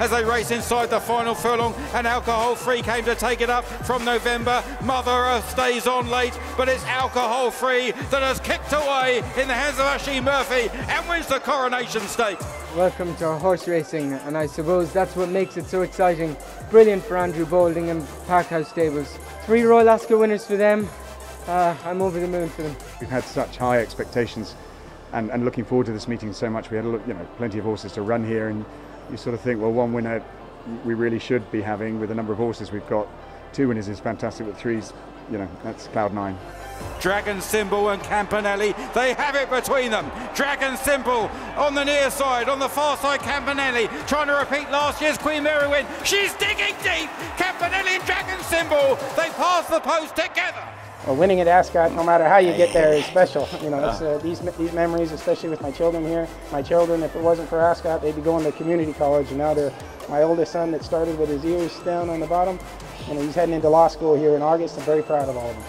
as they race inside the final furlong and alcohol free came to take it up from Novemba. Mother Earth stays on late, but it's alcohol free that has kicked away in the hands of Oisin Murphy and wins the coronation stakes. Welcome to horse racing, and I suppose that's what makes it so exciting. Brilliant for Andrew Balding and Parkhouse Stables. Three Royal Ascot winners for them. Uh, I'm over the moon for them. We've had such high expectations and, and looking forward to this meeting so much. We had a look, you know plenty of horses to run here, and you sort of think, well, one winner we really should be having with the number of horses we've got. Two winners is fantastic, but three's, you know, that's cloud nine. Dragon Symbol and Campanelle, they have it between them. Dragon Symbol on the near side, on the far side, Campanelle trying to repeat last year's Queen Mary win. She's digging deep. Campanelle and Dragon Symbol, they pass the post together. Well, winning at Ascot, no matter how you get there, is special. You know, uh, these these memories, especially with my children here. My children, if it wasn't for Ascot, they'd be going to community college, and now they're my oldest son that started with his ears down on the bottom, and he's heading into law school here in August. I'm very proud of all of them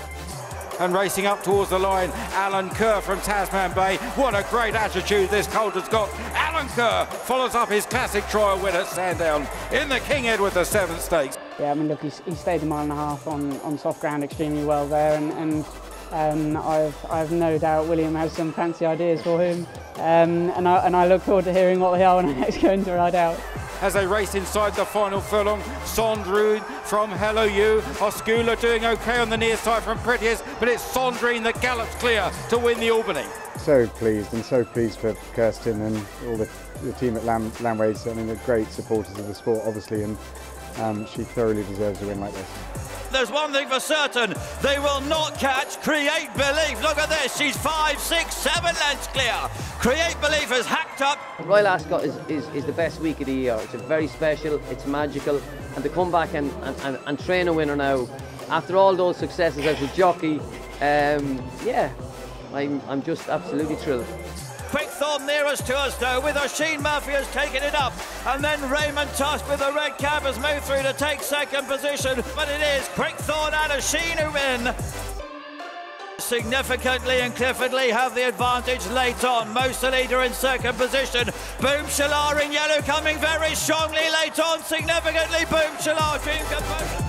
and racing up towards the line, Alenquer from Tasman Bay. What a great attitude this colt has got. Alenquer follows up his classic trial win at Sandown in the King Edward the Seventh Stakes. Yeah, I mean, look, he, he stayed a mile and a half on, on soft ground extremely well there, and, and um, I've, I've no doubt William has some fancy ideas for him, um, and, I, and I look forward to hearing what they are when I next go into ride out as they race inside the final furlong. Sandrine from Hello You. Oscula doing okay on the near side from Prettiest, but it's Sandrine that gallops clear to win the Albany. So pleased and so pleased for Kirsten and all the, the team at Lam, Lanwades. I mean, they're great supporters of the sport, obviously, and um, she thoroughly deserves a win like this. There's one thing for certain, they will not catch Create Belief. Look at this, she's five, six, seven lengths clear. Create Belief is hacked up. Royal Ascot is, is, is the best week of the year. It's very special, it's magical, and to come back and, and, and, and train a winner now, after all those successes as a jockey, um, yeah, I'm, I'm just absolutely thrilled. Quickthorn nearest to us though, with Oisin Murphy has taken it up. And then Raymond Tusk with the red cap has moved through to take second position. But it is Quickthorn and Oisin who win. Significantly and Clifford Lee have the advantage late on. Most the leader in second position. Boomshalaa in yellow coming very strongly late on. Significantly Boomshalaa. Dream